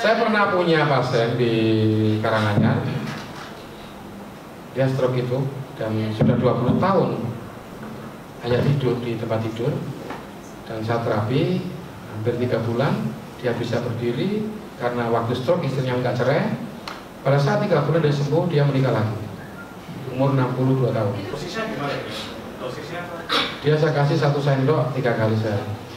Saya pernah punya pasien di Karanganyar, dia stroke itu dan sudah 20 tahun hanya tidur di tempat tidur dan saat terapi hampir tiga bulan dia bisa berdiri karena waktu stroke istrinya nggak cerai. Pada saat tiga bulan dia sembuh dia menikah lagi. Umur 62 tahun. Posisinya gimana? Dosisnya dia saya kasih satu sendok tiga kali sehari.